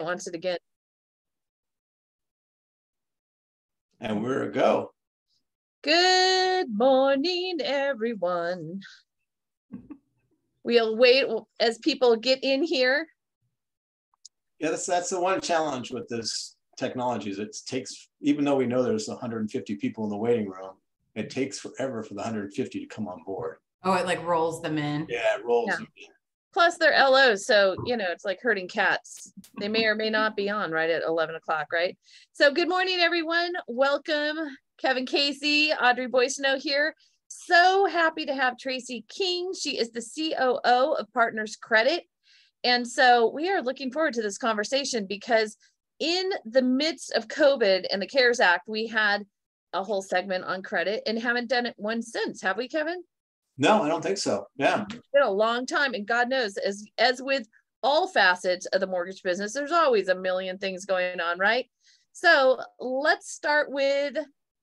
wants it again. And we're a go. Good morning, everyone. We'll wait as people get in here. Yeah, that's that's the one challenge with this technology is it takes even though we know there's 150 people in the waiting room, it takes forever for the 150 to come on board. Oh, it like rolls them in. Yeah, it rolls Yeah. them in. Plus, they're LOs, so you know it's like herding cats. They may or may not be on right at 11 o'clock, right? So, good morning, everyone. Welcome, Kevin Casey, Audrey Boyceno here. So happy to have Tracey King. She is the COO of Partners Credit. And so we are looking forward to this conversation because in the midst of COVID and the CARES Act, we had a whole segment on credit and haven't done it one since, have we, Kevin? No, I don't think so. Yeah. It's been a long time, and God knows, as as with all facets of the mortgage business, there's always a million things going on, right? So let's start with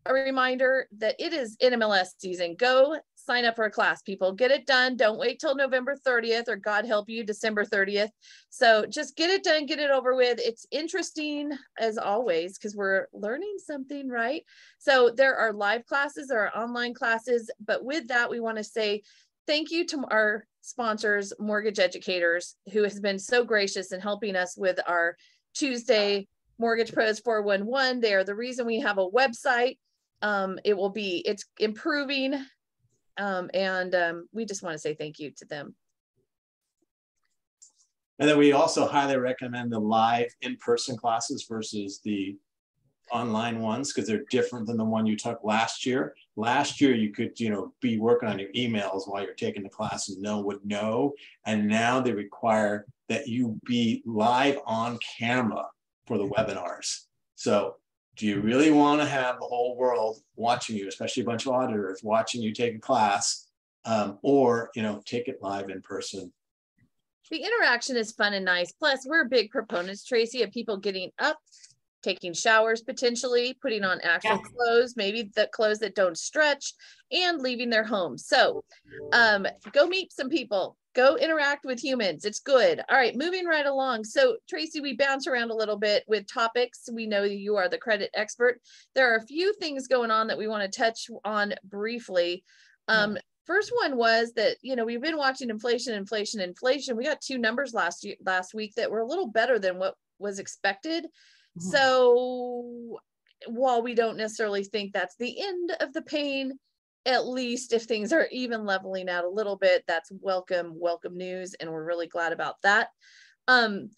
a reminder that it is NMLS season. Go sign up for a class, people. Get it done. Don't wait till November 30th or God help you, December 30th. So just get it done, get it over with. It's interesting as always because we're learning something, right? So there are live classes, there are online classes, but with that, we want to say thank you to our sponsors, Mortgage Educators, who has been so gracious in helping us with our Tuesday Mortgage Pros 411. They are the reason we have a website. Um, it will be, it's improving. Um, and um, we just want to say thank you to them. And then we also highly recommend the live in-person classes versus the online ones because they're different than the one you took last year. Last year you could, you know, be working on your emails while you're taking the class and no one would know. And now they require that you be live on camera for the webinars. So do you really want to have the whole world watching you, especially a bunch of auditors watching you take a class, um, or you know, take it live in person? The interaction is fun and nice. Plus, we're big proponents, Tracey, of people getting up, taking showers potentially, putting on actual Yeah. clothes, maybe the clothes that don't stretch, and leaving their home. So um, go meet some people, go interact with humans. It's good. All right, moving right along. So, Tracey, we bounce around a little bit with topics. We know you are the credit expert. There are a few things going on that we want to touch on briefly. Um, First one was that you know we've been watching inflation, inflation, inflation. We got two numbers last year, last week that were a little better than what was expected. Mhm. So while we don't necessarily think that's the end of the pain, at least if things are even leveling out a little bit, that's welcome, welcome news, and we're really glad about that. Um,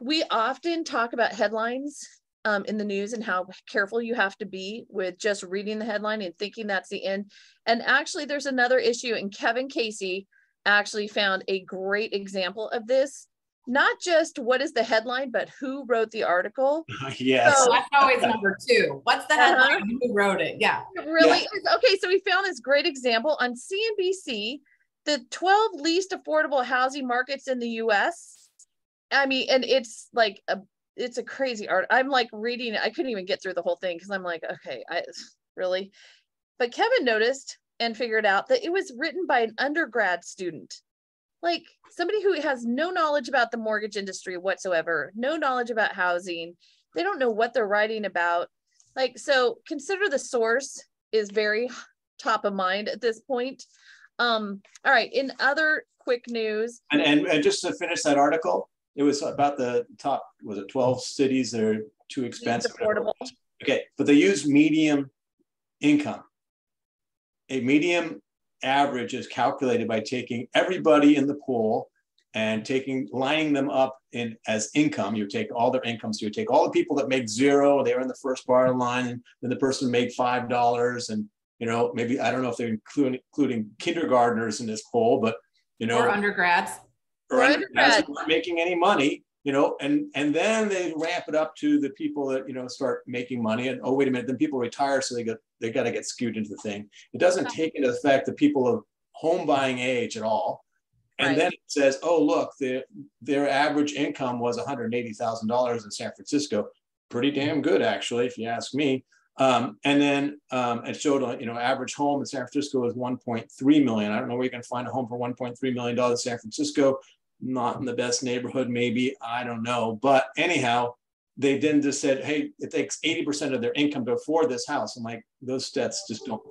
we often talk about headlines um, in the news and how careful you have to be with just reading the headline and thinking that's the end. And actually, there's another issue, and Kevin Casey actually found a great example of this. Not just what is the headline, but who wrote the article. yes. So- That's always number two. What's the Uh-huh. headline? Who wrote it? Yeah. It really is. Okay, so we found this great example on CNBC, the 12 least affordable housing markets in the US. I mean, and it's like a it's a crazy art. I'm like reading it. I couldn't even get through the whole thing because I'm like, okay, I really. But Kevin noticed and figured out that it was written by an undergrad student. Like somebody who has no knowledge about the mortgage industry whatsoever, no knowledge about housing. They don't know what they're writing about. Like, so consider the source is very top of mind at this point. Um, all right, in other quick news, And, and, and just to finish that article, it was about the top, was it 12 cities that are too expensive? affordable. Okay, but they use medium income. A medium average is calculated by taking everybody in the pool and taking lining them up in as income. You take all their income. So you take all the people that make zero, they're in the first bar of the line, and then the person made five dollars, and you know maybe I don't know if they're including including kindergartners in this poll, but you know Or undergrads. or Or undergrads undergrad. who aren't making any money, you know, and and then they ramp it up to the people that you know start making money, and oh wait a minute, then people retire, so they get they got to get skewed into the thing. It doesn't take into effect the people of home buying age at all, and Right. then it says, oh look, their their average income was one hundred eighty thousand dollars in San Francisco, pretty damn good actually, if you ask me. Um, and then um, it showed, you know, average home in San Francisco is 1.3 million. I don't know where you can find a home for 1.3 million dollars in San Francisco not in the best neighborhood, maybe. I don't know. But anyhow, they then just said, hey, it takes 80% of their income to afford this house. I'm like, those stats just don't,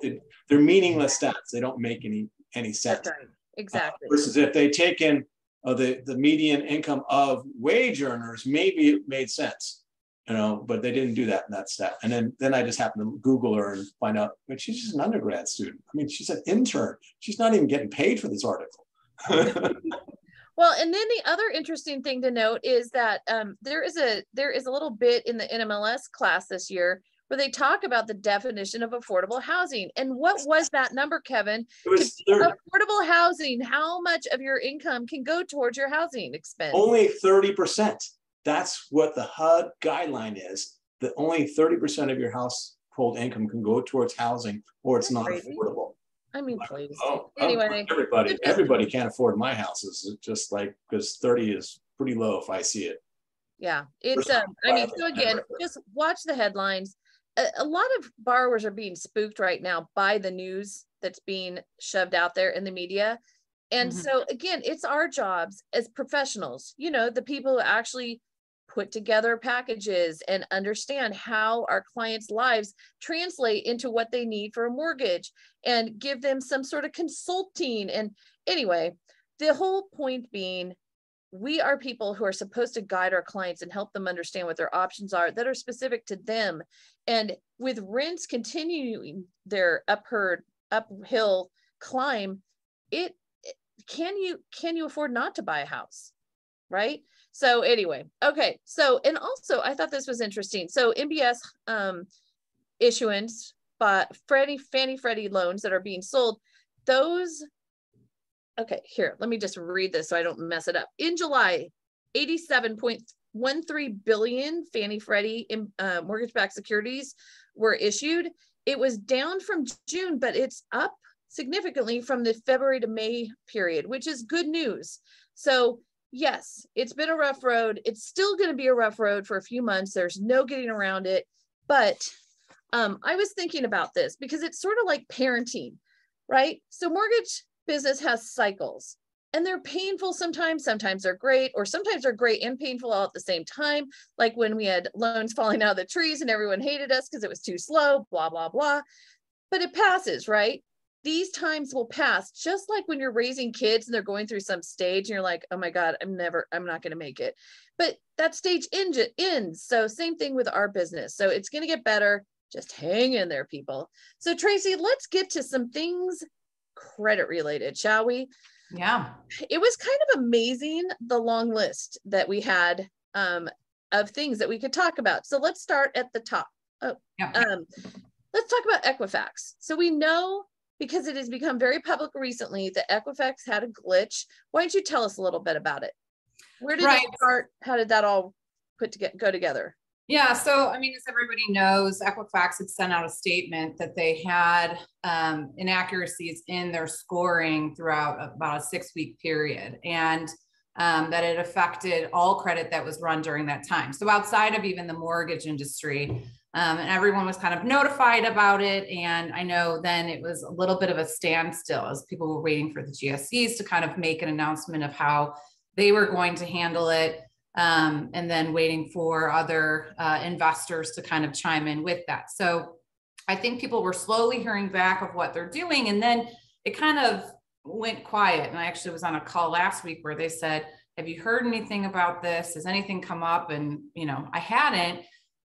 they're meaningless stats. They don't make any any sense. Right. Exactly. Uh, versus if they take in uh, the, the median income of wage earners, maybe it made sense, you know, but they didn't do that in that stat. And then, then I just happened to Google her and find out, but she's just an undergrad student. I mean, she's an intern. She's not even getting paid for this article. Well, and then the other interesting thing to note is that um, there is a there is a little bit in the NMLS class this year where they talk about the definition of affordable housing. And what was that number, Kevin? affordable housing, how much of your income can go towards your housing expense? Only 30%. That's what the HUD guideline is. That only 30% of your household income can go towards housing or it's not crazy. affordable. I mean, please. Oh, oh anyway, everybody, everybody can't afford my houses. It's just like because 30 is pretty low if I see it. Yeah, it's um, I mean, so again, just watch the headlines. A, a lot of borrowers are being spooked right now by the news that's being shoved out there in the media. And mm-hmm. so again, it's our jobs as professionals, you know, the people who actually put together packages and understand how our clients' lives translate into what they need for a mortgage and give them some sort of consulting. And anyway, the whole point being, we are people who are supposed to guide our clients and help them understand what their options are that are specific to them. And with rents continuing their upward, uphill climb, it can you can you afford not to buy a house? Right? So anyway, okay. So and also I thought this was interesting. So MBS um, issuance, but Freddie Fannie Freddie loans that are being sold, those. Okay, here let me just read this so I don't mess it up. In July, eighty-seven point one three billion Fannie Freddie uh, mortgage-backed securities were issued. It was down from June, but it's up significantly from the February to May period, which is good news. So yes, it's been a rough road. It's still going to be a rough road for a few months. There's no getting around it. But um, I was thinking about this because it's sort of like parenting, right? So, mortgage business has cycles and they're painful sometimes. Sometimes they're great, or sometimes they're great and painful all at the same time. Like when we had loans falling out of the trees and everyone hated us because it was too slow, blah, blah, blah. But it passes, right? These times will pass just like when you're raising kids and they're going through some stage and you're like oh my god i'm never i'm not going to make it. But that stage ends. So same thing with our business. So it's going to get better. Just hang in there people. So tracey let's get to some things credit related shall we? Yeah. It was kind of amazing the long list that we had um, of things that we could talk about. So let's start at the top. Oh, yeah. um, let's talk about equifax. So we know because it has become very public recently that Equifax had a glitch. Why don't you tell us a little bit about it? Where did right. it start? How did that all put to get, go together? Yeah, so I mean, as everybody knows, Equifax had sent out a statement that they had um, inaccuracies in their scoring throughout about a six week period. And um, that it affected all credit that was run during that time. So outside of even the mortgage industry, um, and everyone was kind of notified about it. And I know then it was a little bit of a standstill as people were waiting for the GSEs to kind of make an announcement of how they were going to handle it. Um, and then waiting for other uh, investors to kind of chime in with that. So I think people were slowly hearing back of what they're doing. And then it kind of went quiet. And I actually was on a call last week where they said, Have you heard anything about this? Has anything come up? And, you know, I hadn't.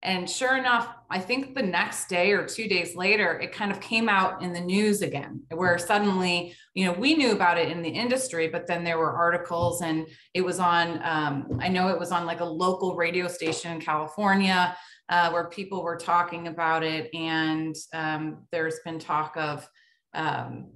And sure enough, I think the next day or two days later, it kind of came out in the news again, where suddenly, you know, we knew about it in the industry, but then there were articles and it was on, um, I know it was on like a local radio station in California uh, where people were talking about it. And um, there's been talk of um,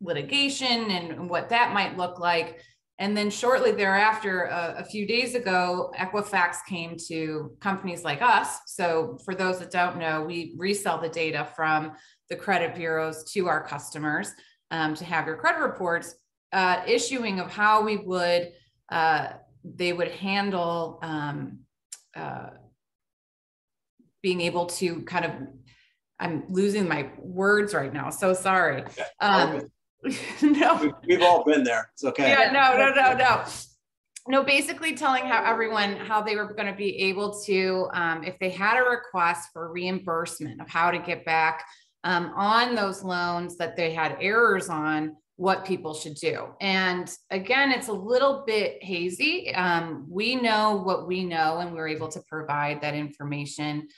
litigation and what that might look like. And then shortly thereafter, uh, a few days ago, Equifax came to companies like us. So, for those that don't know, we resell the data from the credit bureaus to our customers um, to have your credit reports, uh, issuing of how we would, uh, they would handle um, uh, being able to kind of, I'm losing my words right now. So sorry. Um, no. We've all been there. It's okay. Yeah, no, no, no, no. no, basically telling how everyone how they were going to be able to, um, if they had a request for reimbursement of how to get back um, on those loans that they had errors on, what people should do. And again, it's a little bit hazy. Um, we know what we know, and we're able to provide that information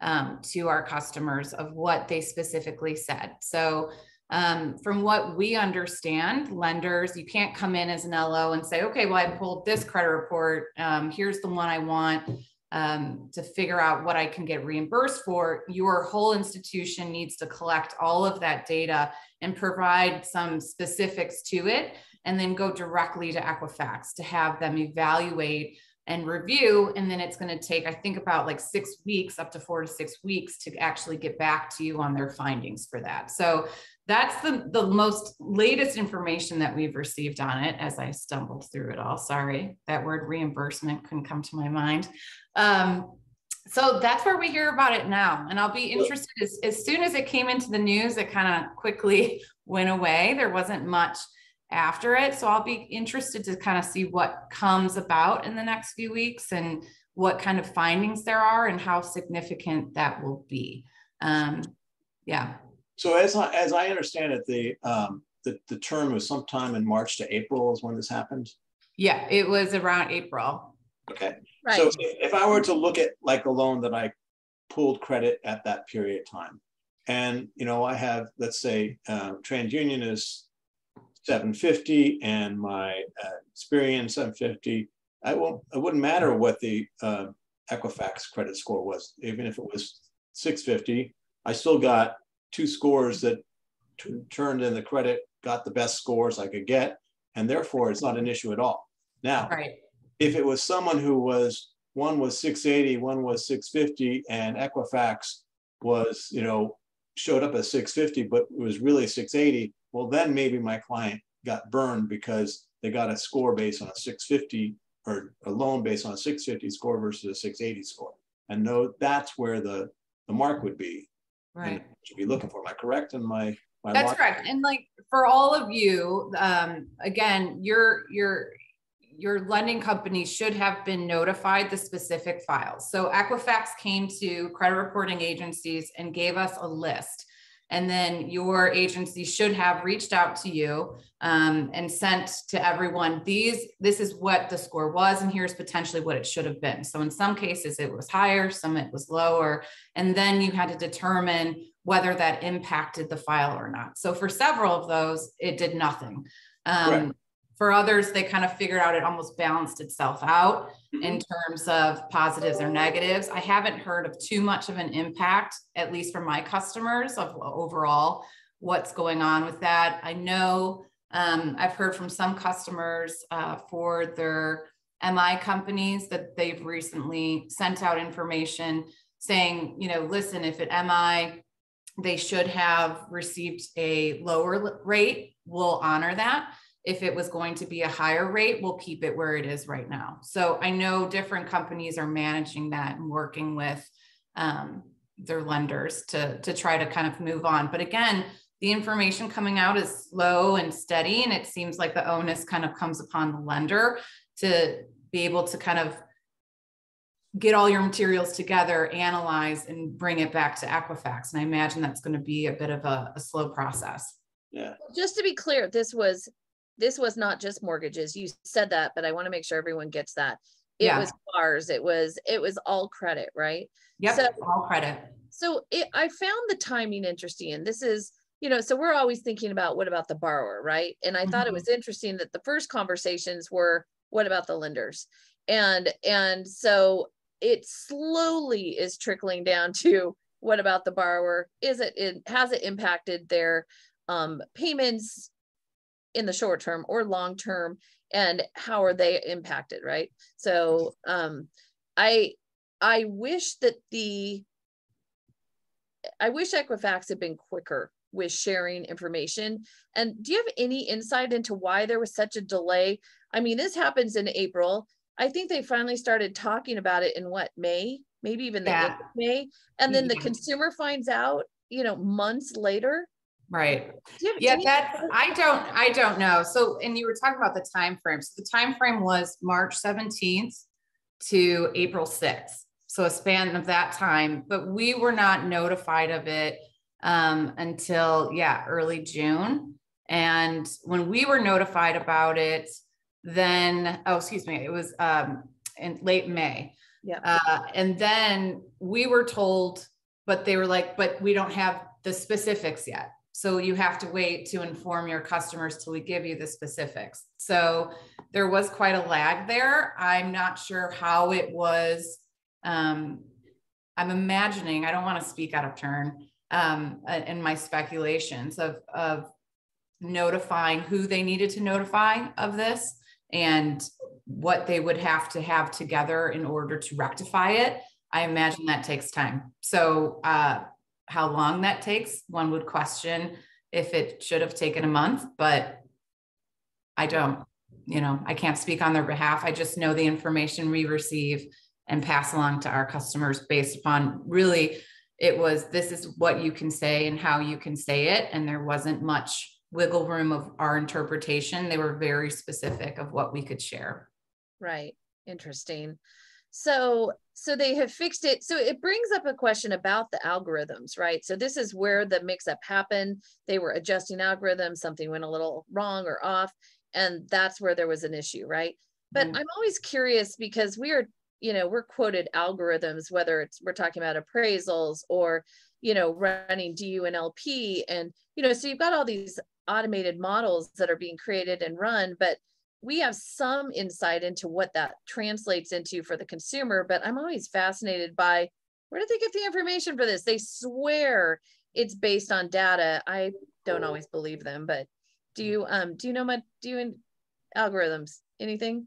um, to our customers of what they specifically said. So um, from what we understand, lenders, you can't come in as an LO and say, okay, well, I pulled this credit report. Um, here's the one I want um, to figure out what I can get reimbursed for. Your whole institution needs to collect all of that data and provide some specifics to it, and then go directly to Equifax to have them evaluate and review. And then it's going to take, I think, about like six weeks, up to four to six weeks to actually get back to you on their findings for that. So that's the, the most latest information that we've received on it as I stumbled through it all. Sorry, that word reimbursement couldn't come to my mind. Um, so that's where we hear about it now. And I'll be interested as, as soon as it came into the news, it kind of quickly went away. There wasn't much after it. So I'll be interested to kind of see what comes about in the next few weeks and what kind of findings there are and how significant that will be. Um, yeah. So as I, as I understand it, the, um, the, the term was sometime in March to April is when this happened? Yeah, it was around April. Okay. Right. So if I were to look at like a loan that I pulled credit at that period of time, and you know I have let's say uh, TransUnion is 750 and my uh, Experian 750, I won't. It wouldn't matter what the uh, Equifax credit score was, even if it was 650. I still got two scores that turned in the credit, got the best scores I could get, and therefore it's not an issue at all. Now, right. if it was someone who was one was 680, one was 650, and Equifax was, you know, showed up at 650, but it was really 680, well, then maybe my client got burned because they got a score based on a 650 or a loan based on a 650 score versus a 680 score. And no, that's where the, the mark would be right. should be looking for. Am I correct in my, my That's correct. And like for all of you, um, again, your your your lending company should have been notified the specific files. So Equifax came to credit reporting agencies and gave us a list. And then your agency should have reached out to you um, and sent to everyone these. This is what the score was, and here's potentially what it should have been. So in some cases it was higher, some it was lower, and then you had to determine whether that impacted the file or not. So for several of those, it did nothing. Um. For others, they kind of figured out it almost balanced itself out mm-hmm. in terms of positives or negatives. I haven't heard of too much of an impact, at least from my customers, of overall what's going on with that. I know um, I've heard from some customers uh, for their MI companies that they've recently sent out information saying, you know, listen, if at MI they should have received a lower rate, we'll honor that if it was going to be a higher rate, we'll keep it where it is right now. So I know different companies are managing that and working with um, their lenders to, to try to kind of move on. But again, the information coming out is slow and steady, and it seems like the onus kind of comes upon the lender to be able to kind of get all your materials together, analyze, and bring it back to Equifax. And I imagine that's going to be a bit of a, a slow process. Yeah. Just to be clear, this was this was not just mortgages. You said that, but I want to make sure everyone gets that. It yeah. was cars. It was it was all credit, right? Yep, so, all credit. So it, I found the timing interesting, and this is you know so we're always thinking about what about the borrower, right? And I mm-hmm. thought it mm-hmm. was interesting that the first conversations were what about the lenders, and and so it slowly is trickling down to what about the borrower? Is it, it has it impacted their um, payments? In the short term or long term and how are they impacted right? So um i i wish that the i wish equifax had been quicker with sharing information. And do you have any insight into why there was such a delay? I mean this happens in april. I think they finally started talking about it in what may? Maybe even the yeah. may? And then the consumer finds out you know months later Right. Yeah, that I don't I don't know. So and you were talking about the time frame. So the time frame was March 17th to April 6th. So a span of that time, but we were not notified of it um, until yeah, early June. And when we were notified about it, then oh excuse me, it was um in late May. Yeah. Uh, and then we were told, but they were like, but we don't have the specifics yet. So you have to wait to inform your customers till we give you the specifics. So there was quite a lag there. I'm not sure how it was. Um, I'm imagining, I don't want to speak out of turn um, in my speculations of, of notifying who they needed to notify of this and what they would have to have together in order to rectify it. I imagine that takes time. So uh, how long that takes. One would question if it should have taken a month, but I don't, you know, I can't speak on their behalf. I just know the information we receive and pass along to our customers based upon really it was this is what you can say and how you can say it and there wasn't much wiggle room of our interpretation they were very specific of what we could share right interesting so so they have fixed it. So it brings up a question about the algorithms right? So this is where the mix up happened. They were adjusting algorithms. Something went a little wrong or off and that's where there was an issue right? But mm-hmm. i'm always curious because we are you know we're quoted algorithms whether it's we're talking about appraisals or you know running du and lp and you know so you've got all these automated models that are being created and run but we have some insight into what that translates into for the consumer, but I'm always fascinated by where did they get the information for this? They swear it's based on data. I don't always believe them, but do you um do you know much do you in algorithms anything?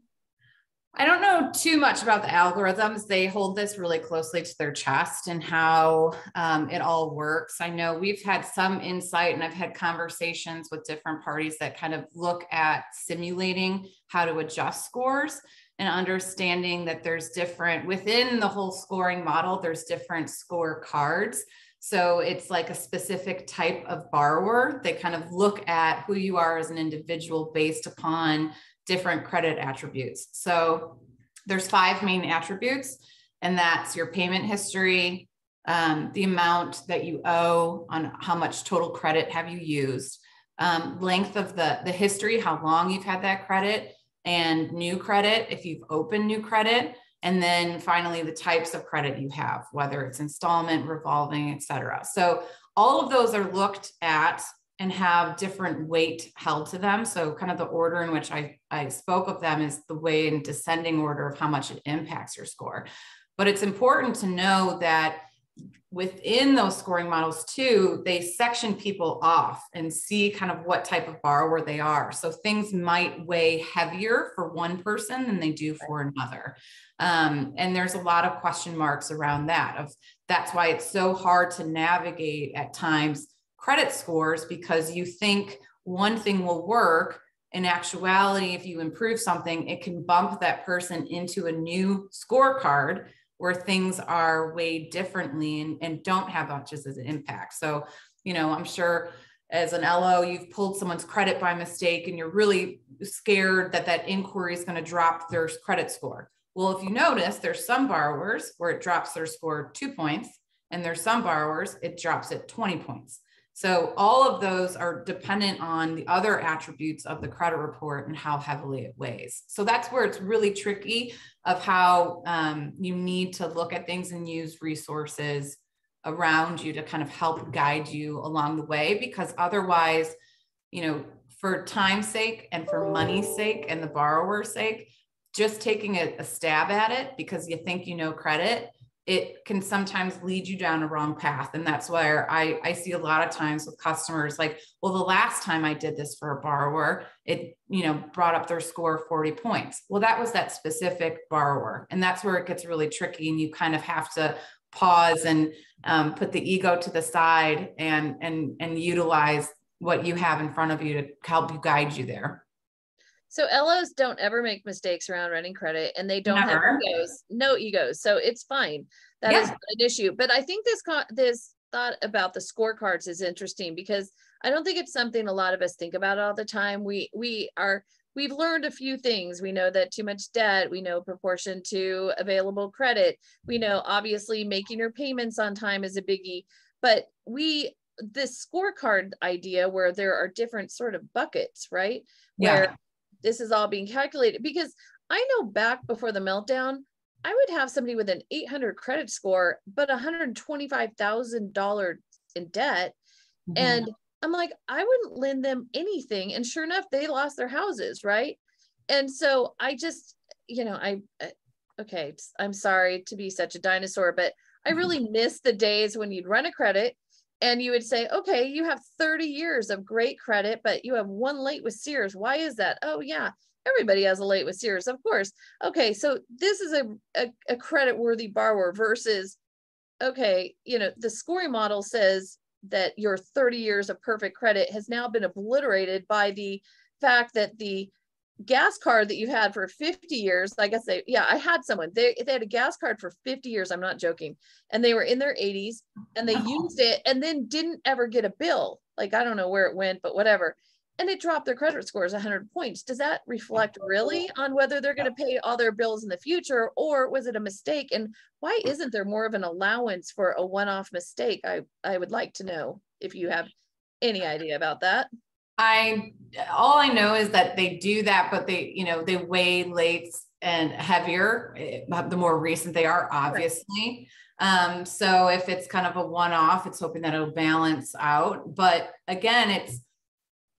I don't know too much about the algorithms. They hold this really closely to their chest and how um, it all works. I know we've had some insight and I've had conversations with different parties that kind of look at simulating how to adjust scores and understanding that there's different within the whole scoring model, there's different score cards. So it's like a specific type of borrower. They kind of look at who you are as an individual based upon different credit attributes. So there's five main attributes, and that's your payment history, um, the amount that you owe on how much total credit have you used, um, length of the, the history, how long you've had that credit, and new credit if you've opened new credit. And then finally, the types of credit you have, whether it's installment, revolving, et cetera. So all of those are looked at and have different weight held to them. So, kind of the order in which I, I spoke of them is the way in descending order of how much it impacts your score. But it's important to know that within those scoring models too they section people off and see kind of what type of borrower they are so things might weigh heavier for one person than they do for another um, and there's a lot of question marks around that of that's why it's so hard to navigate at times credit scores because you think one thing will work. In actuality, if you improve something, it can bump that person into a new scorecard where things are weighed differently and, and don't have much as an impact. So, you know, I'm sure as an LO, you've pulled someone's credit by mistake and you're really scared that that inquiry is going to drop their credit score. Well, if you notice, there's some borrowers where it drops their score two points, and there's some borrowers it drops it 20 points. So all of those are dependent on the other attributes of the credit report and how heavily it weighs. So that's where it's really tricky of how um, you need to look at things and use resources around you to kind of help guide you along the way because otherwise, you know, for time's sake and for money's sake and the borrower's sake, just taking a, a stab at it because you think you know credit it can sometimes lead you down a wrong path. And that's where I, I see a lot of times with customers like, well, the last time I did this for a borrower, it, you know, brought up their score 40 points. Well, that was that specific borrower. And that's where it gets really tricky. And you kind of have to pause and um, put the ego to the side and, and, and utilize what you have in front of you to help you guide you there. So LOs don't ever make mistakes around running credit and they don't Never. have egos, no egos. So it's fine. That yeah. is an issue. But I think this this thought about the scorecards is interesting because I don't think it's something a lot of us think about all the time. We we are we've learned a few things. We know that too much debt, we know proportion to available credit. We know obviously making your payments on time is a biggie, but we this scorecard idea where there are different sort of buckets, right? Where yeah. This is all being calculated because I know back before the meltdown, I would have somebody with an 800 credit score, but $125,000 in debt. Mm-hmm. And I'm like, I wouldn't lend them anything. And sure enough, they lost their houses. Right. And so I just, you know, I, okay, I'm sorry to be such a dinosaur, but I mm-hmm. really miss the days when you'd run a credit and you would say, okay, you have 30 years of great credit, but you have one late with Sears. Why is that? Oh, yeah, everybody has a late with Sears, of course. Okay, so this is a, a, a credit worthy borrower versus, okay, you know, the scoring model says that your 30 years of perfect credit has now been obliterated by the fact that the gas card that you had for 50 years i guess they yeah i had someone. They, they had a gas card for 50 years i'm not joking and they were in their 80s and they oh. used it and then didn't ever get a bill. Like i don't know where it went but whatever. And it dropped their credit scores 100 points. Does that reflect really on whether they're going to pay all their bills in the future or was it a mistake? And why isn't there more of an allowance for a one-off mistake? I i would like to know if you have any idea about that I all I know is that they do that, but they, you know, they weigh late and heavier eh, the more recent they are, obviously. Um, so if it's kind of a one-off, it's hoping that it'll balance out. But again, it's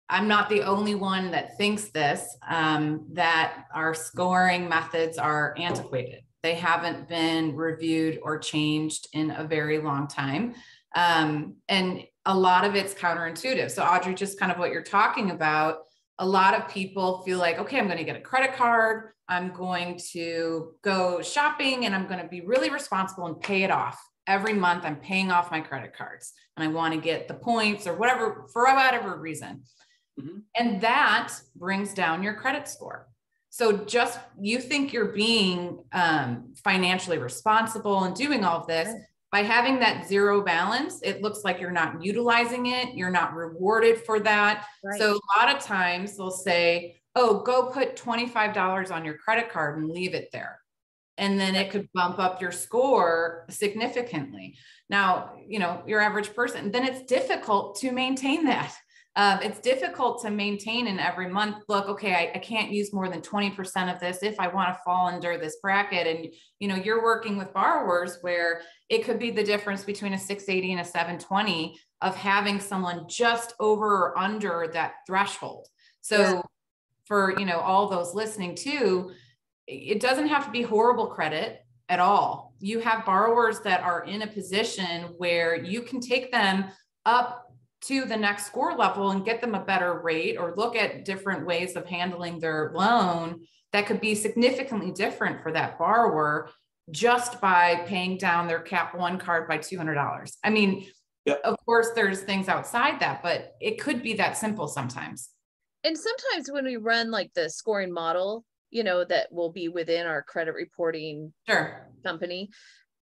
I'm not the only one that thinks this, um, that our scoring methods are antiquated. They haven't been reviewed or changed in a very long time. Um, and a lot of it's counterintuitive. So, Audrey, just kind of what you're talking about, a lot of people feel like, okay, I'm going to get a credit card. I'm going to go shopping and I'm going to be really responsible and pay it off. Every month, I'm paying off my credit cards and I want to get the points or whatever for whatever reason. Mm-hmm. And that brings down your credit score. So just you think you're being um, financially responsible and doing all of this, by having that zero balance, it looks like you're not utilizing it, you're not rewarded for that. Right. So a lot of times they'll say, "Oh, go put $25 on your credit card and leave it there." And then it could bump up your score significantly. Now, you know, your average person, then it's difficult to maintain that um, it's difficult to maintain in every month look okay I, I can't use more than 20% of this if i want to fall under this bracket. And you know you're working with borrowers where it could be the difference between a 680 and a 720 of having someone just over or under that threshold. So yeah. for you know all those listening too it doesn't have to be horrible credit at all. You have borrowers that are in a position where you can take them up to the next score level and get them a better rate or look at different ways of handling their loan that could be significantly different for that borrower just by paying down their cap one card by $200 i mean yep. of course there's things outside that but it could be that simple sometimes and sometimes when we run like the scoring model you know that will be within our credit reporting sure. company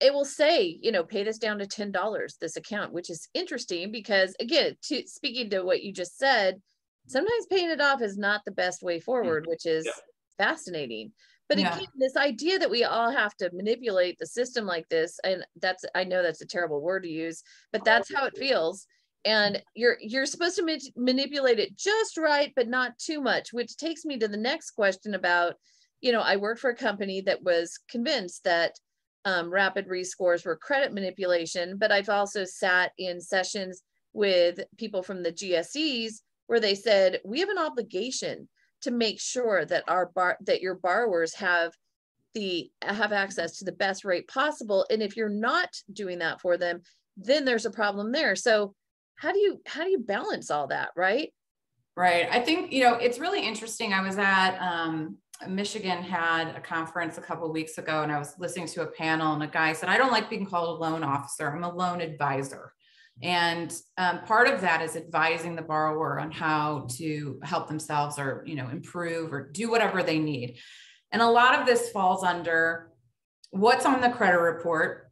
it will say, you know, pay this down to $10, this account, which is interesting because again, to speaking to what you just said, sometimes paying it off is not the best way mm-hmm. forward, which is yeah. fascinating. But yeah. again, this idea that we all have to manipulate the system like this, and that's I know that's a terrible word to use, but oh, that's how it feels. And you're you're supposed to ma- manipulate it just right, but not too much, which takes me to the next question about, you know, I worked for a company that was convinced that um, rapid rescores were credit manipulation, but I've also sat in sessions with people from the GSEs where they said we have an obligation to make sure that our bar that your borrowers have the have access to the best rate possible and if you're not doing that for them then there's a problem there. So how do you how do you balance all that right? Right. I think you know it's really interesting. I was at um, Michigan had a conference a couple weeks ago, and I was listening to a panel, and a guy said, "I don't like being called a loan officer. I'm a loan advisor." And um, part of that is advising the borrower on how to help themselves, or you know, improve, or do whatever they need. And a lot of this falls under what's on the credit report,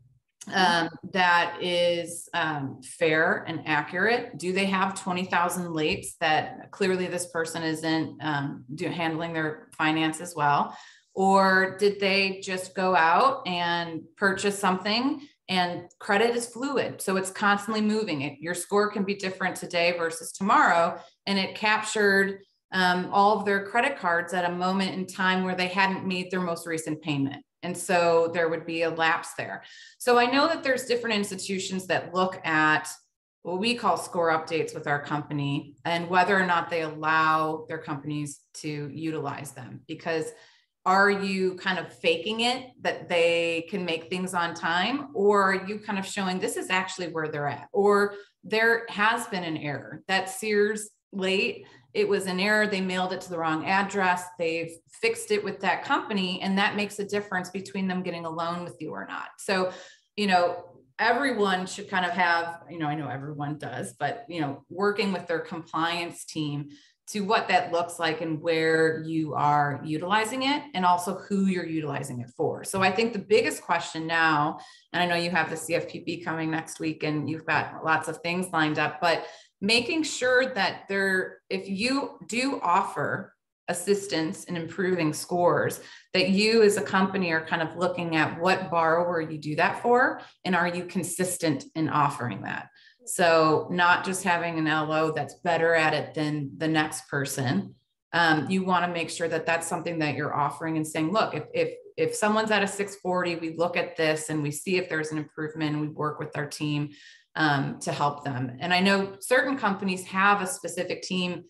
um, that is um, fair and accurate? Do they have 20,000 lates that clearly this person isn't um, do, handling their finances well? Or did they just go out and purchase something and credit is fluid so it's constantly moving it your score can be different today versus tomorrow and it captured um, all of their credit cards at a moment in time where they hadn't made their most recent payment and so there would be a lapse there. So i know that there's different institutions that look at what we call score updates with our company and whether or not they allow their companies to utilize them because are you kind of faking it that they can make things on time or are you kind of showing this is actually where they're at or there has been an error that sears late it was an error. They mailed it to the wrong address. They've fixed it with that company and that makes a difference between them getting a loan with you or not. So you know everyone should kind of have you know i know everyone does but you know working with their compliance team to what that looks like and where you are utilizing it and also who you're utilizing it for. So I think the biggest question now, and I know you have the CFPB coming next week and you've got lots of things lined up, but making sure that there, if you do offer assistance in improving scores, that you as a company are kind of looking at what borrower you do that for and are you consistent in offering that? So not just having an LO that's better at it than the next person. Um, you want to make sure that that's something that you're offering and saying, look, if if if someone's at a 640, we look at this and we see if there's an improvement we work with our team um, to help them. And I know certain companies have a specific team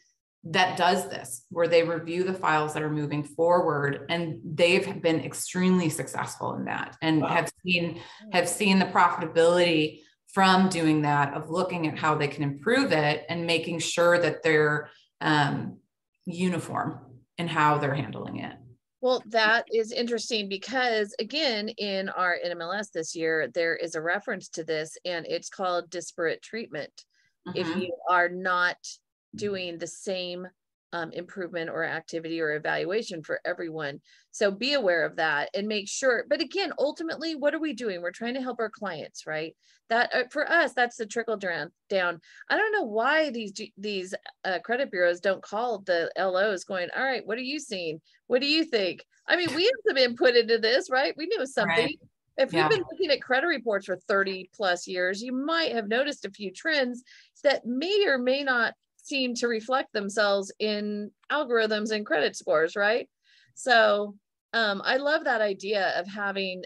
that does this, where they review the files that are moving forward, and they've been extremely successful in that, and wow. have seen have seen the profitability from doing that of looking at how they can improve it and making sure that they're um, uniform in how they're handling it. Well, that is interesting because, again, in our NMLS this year, there is a reference to this and it's called disparate treatment. Mm-hmm. If you are not doing the same um, improvement or activity or evaluation for everyone. So be aware of that and make sure. But again, ultimately, what are we doing? We're trying to help our clients, right? That uh, for us, that's the trickle down. Down. I don't know why these these uh, credit bureaus don't call the LOs, going, "All right, what are you seeing? What do you think?" I mean, we have some input into this, right? We knew something. Right. If yeah. you've been looking at credit reports for 30 plus years, you might have noticed a few trends that may or may not seem to reflect themselves in algorithms and credit scores, right? So um, I love that idea of having,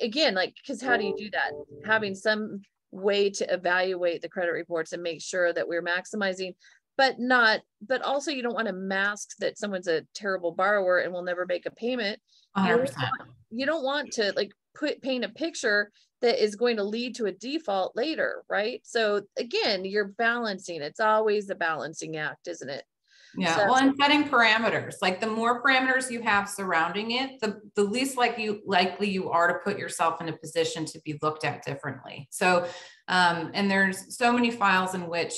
again, like, because how do you do that? Having some way to evaluate the credit reports and make sure that we're maximizing, but not, but also you don't want to mask that someone's a terrible borrower and will never make a payment. You don't, want, you don't want to like put paint a picture that is going to lead to a default later, right? So again, you're balancing. It's always a balancing act, isn't it? Yeah. So, well, and setting parameters. Like the more parameters you have surrounding it, the, the least like you likely you are to put yourself in a position to be looked at differently. So um, and there's so many files in which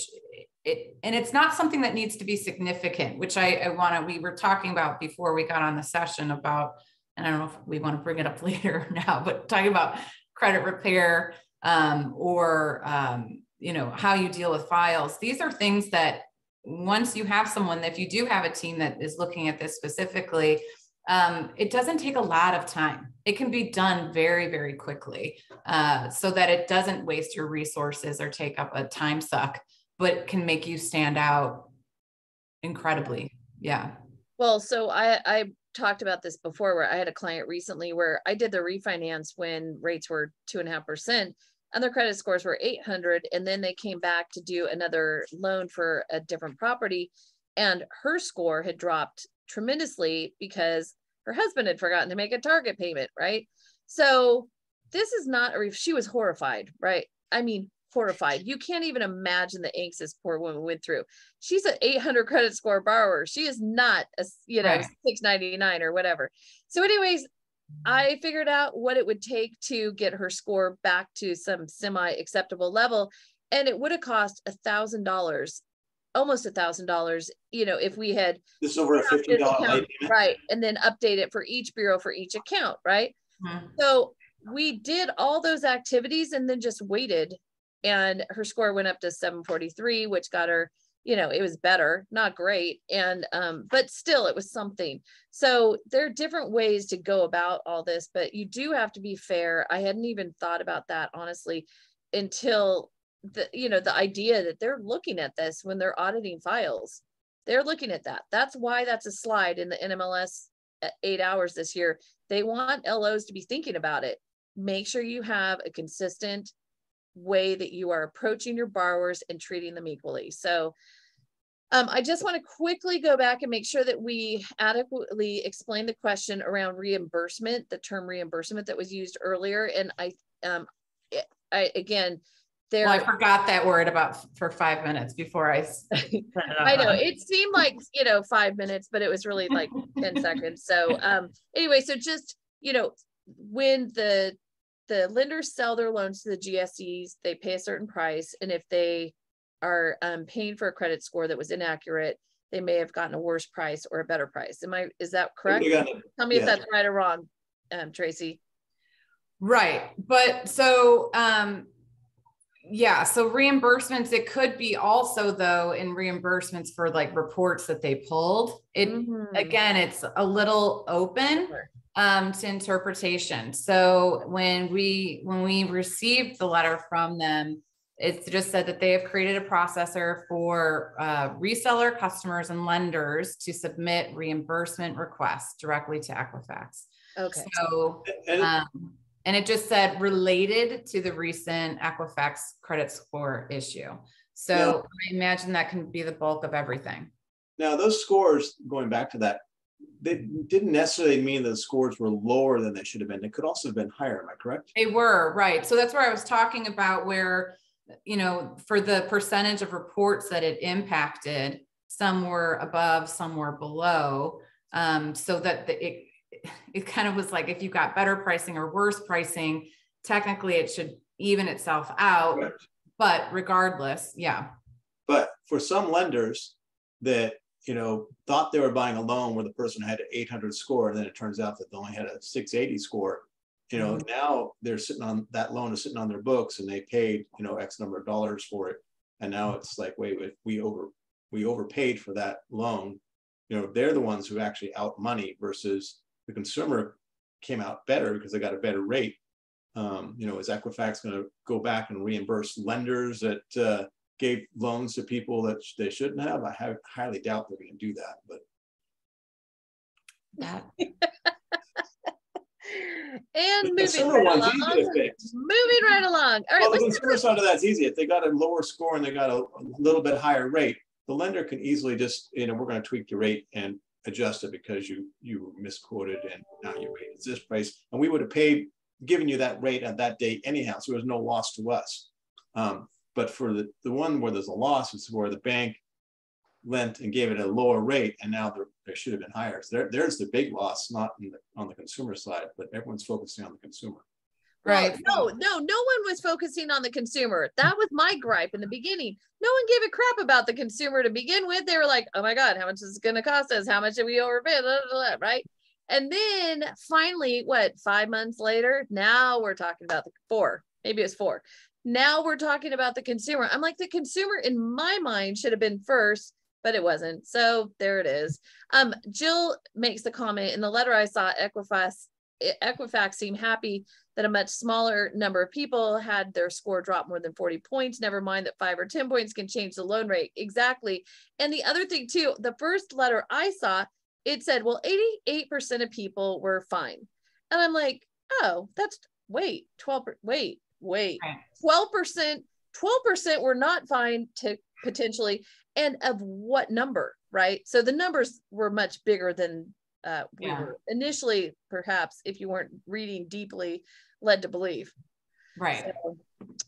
it and it's not something that needs to be significant, which I, I want to we were talking about before we got on the session about and I don't know if we want to bring it up later now, but talking about credit repair um, or um, you know how you deal with files. These are things that once you have someone if you do have a team that is looking at this specifically um, it doesn't take a lot of time. It can be done very very quickly uh, so that it doesn't waste your resources or take up a time suck but can make you stand out incredibly. Yeah. Well so i i talked about this before where I had a client recently where I did the refinance when rates were two and a half percent and their credit scores were 800 and then they came back to do another loan for a different property and her score had dropped tremendously because her husband had forgotten to make a target payment right? So this is not a she was horrified right? I mean horrified. You can't even imagine the angst this poor woman went through. She's an 800 credit score borrower. She is not a, you know, right. 699 or whatever. So anyways, I figured out what it would take to get her score back to some semi acceptable level. And it would have cost a thousand dollars, almost a thousand dollars, you know, if we had this over a $50 right. And then update it for each bureau for each account. Right. Mm-hmm. So we did all those activities and then just waited and her score went up to 743 which got her you know it was better not great. And um but still it was something. So there are different ways to go about all this but you do have to be fair. I hadn't even thought about that honestly until the you know the idea that they're looking at this when they're auditing files. They're looking at that. That's why that's a slide in the nmls eight hours this year. They want los to be thinking about it. Make sure you have a consistent way that you are approaching your borrowers and treating them equally. So um, I just want to quickly go back and make sure that we adequately explain the question around reimbursement, the term reimbursement that was used earlier. And I, um, I again, there. Well, I forgot that word about for five minutes before I. I know it seemed like you know five minutes, but it was really like ten seconds. So um, anyway, so just you know when the the lenders sell their loans to the GSEs, they pay a certain price. And if they are um, paying for a credit score that was inaccurate, they may have gotten a worse price or a better price. Am I, is that correct? Tell me yeah. if that's right or wrong, um, Tracey. Right. But so, um, yeah, so reimbursements, it could be also though in reimbursements for like reports that they pulled. It mm-hmm. again, it's a little open. Sure um, to interpretation. So when we when we received the letter from them, it just said that they have created a processor for uh, reseller customers and lenders to submit reimbursement requests directly to Equifax. Okay. So um, and it just said related to the recent Equifax credit score issue. So yeah. I imagine that can be the bulk of everything. Now, those scores, going back to that they didn't necessarily mean that the scores were lower than they should have been. They could also have been higher. Am I correct? They were right. So that's where I was talking about where, you know, for the percentage of reports that it impacted, some were above, some were below. Um, so that the, it it kind of was like if you got better pricing or worse pricing, technically it should even itself out. Correct. But regardless, yeah. But for some lenders that you know, thought they were buying a loan where the person had an 800 score, and then it turns out that they only had a 680 score. You know, mm-hmm. now they're sitting on that loan is sitting on their books, and they paid you know X number of dollars for it, and now it's like, wait, wait we over we overpaid for that loan. You know, they're the ones who actually out money versus the consumer came out better because they got a better rate. Um, you know, is Equifax going to go back and reimburse lenders that uh, gave loans to people that they shouldn't have. I have, highly doubt they're going to do that, but. That. and moving right along. Moving right along. All right. Well, the consumer side of that's easy. If they got a lower score and they got a, a little bit higher rate, the lender can easily just, you know, we're going to tweak your rate and adjust it because you you misquoted and now your rate is this price. And we would have paid, given you that rate at that date anyhow. So there was no loss to us. Um, but for the, the one where there's a loss, it's where the bank lent and gave it a lower rate, and now there, should have been higher. So there, there's the big loss, not the, on the consumer side, but everyone's focusing on the consumer. Right. no, no, no one was focusing on the consumer. That was my gripe in the beginning. No one gave a crap about the consumer to begin with. They were like, oh my God, how much is it going to cost us? How much did we overpay? Blah, blah, blah, right. And then finally, what, five months later, now we're talking about the four, maybe it's four now we're talking about the consumer. I'm like, the consumer in my mind should have been first, but it wasn't. So there it is. Um, Jill makes the comment in the letter I saw, Equifax, Equifax seemed happy that a much smaller number of people had their score drop more than 40 points. Never mind that five or 10 points can change the loan rate. Exactly. And the other thing too, the first letter I saw, it said, well, 88% of people were fine. And I'm like, oh, that's wait, 12, wait, wait, 12%, 12% were not fine to potentially, and of what number, right? So the numbers were much bigger than uh, we yeah. were initially, perhaps, if you weren't reading deeply, led to believe. Right. So,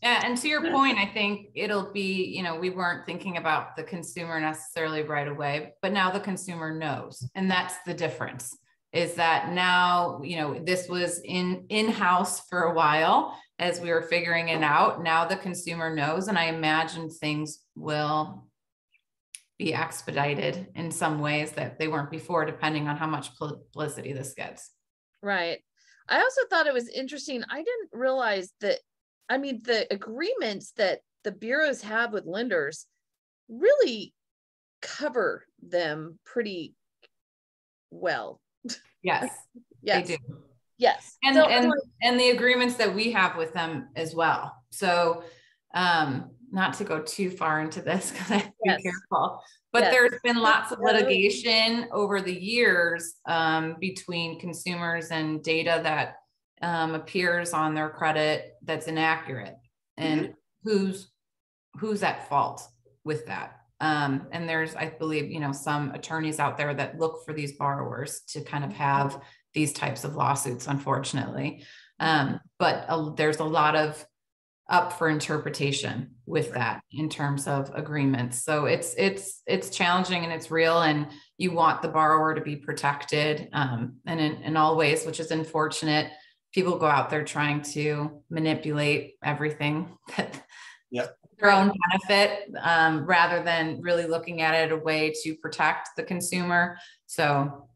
yeah, and to your point, I think it'll be, you know, we weren't thinking about the consumer necessarily right away, but now the consumer knows. And that's the difference is that now, you know, this was in in-house for a while as we were figuring it out. Now the consumer knows, and I imagine things will be expedited in some ways that they weren't before, depending on how much publicity this gets. Right. I also thought it was interesting. I didn't realize that, I mean, the agreements that the bureaus have with lenders really cover them pretty well. Yes. yes. They do. Yes. And So, and and the agreements that we have with them as well. So um not to go too far into this because I have to Yes. be careful. But Yes. there's been lots of litigation over the years um, between consumers and data that um, appears on their credit that's inaccurate. And who's who's at fault with that? Um, and there's, I believe, you know, some attorneys out there that look for these borrowers to kind of have these types of lawsuits, unfortunately. Um, but uh, there's a lot of up for interpretation with that in terms of agreements. So it's it's it's challenging and it's real, and you want the borrower to be protected, um, and in, in all ways, which is unfortunate. People go out there trying to manipulate everything that Yep. Their own benefit, um, rather than really looking at it a way to protect the consumer. So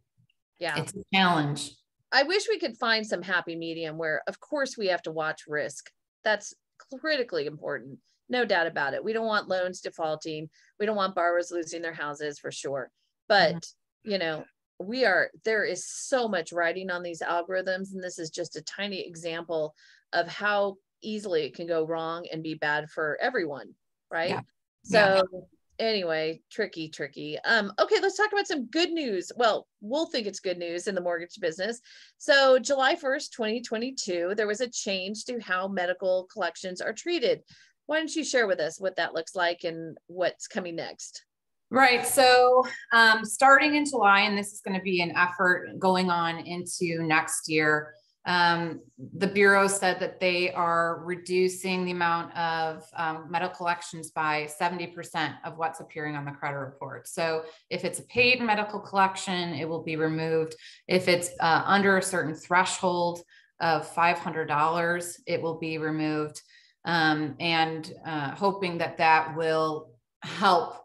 yeah. it's a challenge. I wish we could find some happy medium where, of course, we have to watch risk. That's critically important. No doubt about it. We don't want loans defaulting. We don't want borrowers losing their houses for sure. But, you know, we are, there is so much writing on these algorithms. And this is just a tiny example of how easily it can go wrong and be bad for everyone. Right. Yeah. So, Yeah. anyway, tricky, tricky. Um, okay, let's talk about some good news. Well, we'll think it's good news in the mortgage business. So, July 1st, 2022, there was a change to how medical collections are treated. Why don't you share with us what that looks like and what's coming next? Right. So, um, starting in July, and this is going to be an effort going on into next year, um, the Bureau said that they are reducing the amount of um, medical collections by 70% of what's appearing on the credit report. So, if it's a paid medical collection, it will be removed. If it's uh, under a certain threshold of $500, it will be removed. Um, and uh, hoping that that will help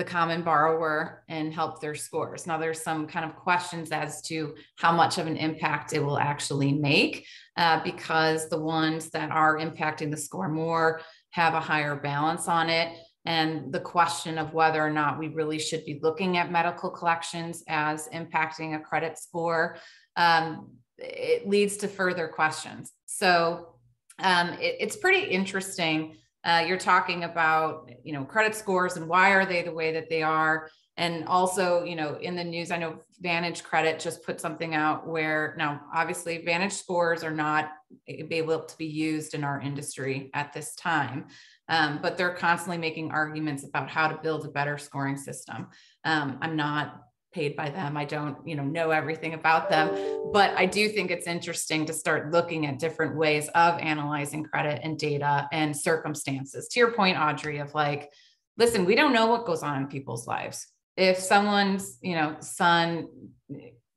the common borrower and help their scores. Now, there's some kind of questions as to how much of an impact it will actually make, uh, because the ones that are impacting the score more have a higher balance on it. And the question of whether or not we really should be looking at medical collections as impacting a credit score, um, it leads to further questions. So um, it, it's pretty interesting uh, you're talking about you know credit scores and why are they the way that they are. And also you know in the news i know vantage credit just put something out where now obviously vantage scores are not able to be used in our industry at this time um, but they're constantly making arguments about how to build a better scoring system. Um, i'm not paid by them. I don't you know know everything about them but i do think it's interesting to start looking at different ways of analyzing credit and data and circumstances. To your point audrey of like listen we don't know what goes on in people's lives. If someone's you know son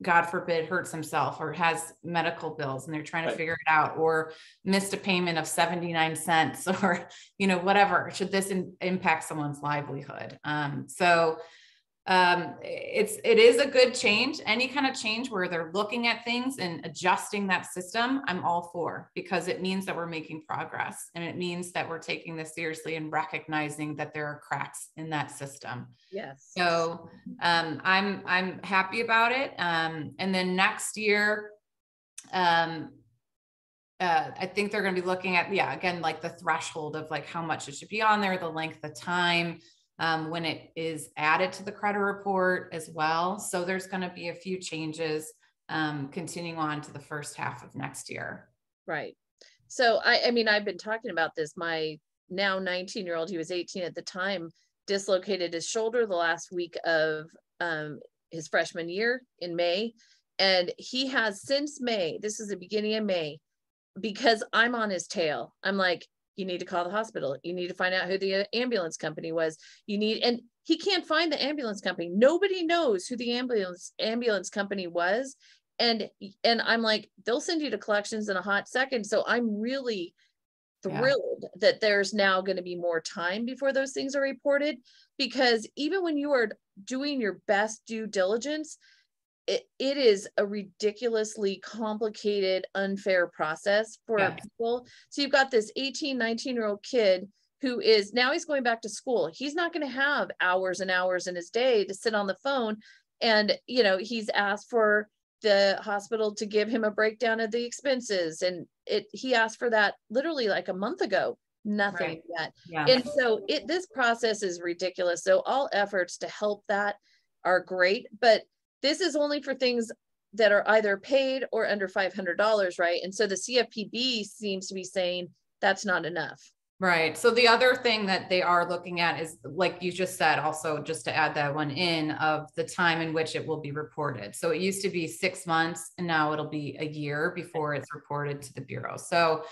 god forbid hurts himself or has medical bills and they're trying to Right. figure it out or missed a payment of 79 cents or you know whatever should this in, impact someone's livelihood? Um, so um, it's it is a good change any kind of change where they're looking at things and adjusting that system i'm all for because it means that we're making progress and it means that we're taking this seriously and recognizing that there are cracks in that system Yes. so um, i'm i'm happy about it um, and then next year um, uh, I think they're going to be looking at, yeah, again, like the threshold of like how much it should be on there, the length of time um, when it is added to the credit report as well. So there's going to be a few changes um, continuing on to the first half of next year. Right. So I, I mean, I've been talking about this. My now 19 year old, he was 18 at the time, dislocated his shoulder the last week of um, his freshman year in May. And he has since May, this is the beginning of May, because I'm on his tail. I'm like, you need to call the hospital. You need to find out who the uh, ambulance company was. You need, and he can't find the ambulance company. Nobody knows who the ambulance ambulance company was and and i'm like they'll send you to collections in a hot second so i'm really Yeah. thrilled that there's now going to be more time before those things are reported because even when you are doing your best due diligence it, it is a ridiculously complicated, unfair process for Yeah. people. So you've got this 18, 19 year old kid who is now he's going back to school. He's not going to have hours and hours in his day to sit on the phone. And, you know, he's asked for the hospital to give him a breakdown of the expenses. And it he asked for that literally like a month ago. Nothing Right. yet. Yeah. And so it this process is ridiculous. So all efforts to help that are great, but this is only for things that are either paid or under $500, right? And so the CFPB seems to be saying that's not enough. Right. So the other thing that they are looking at is, like you just said, also just to add that one in of the time in which it will be reported. So it used to be six months and now it'll be a year before it's reported to the Bureau. So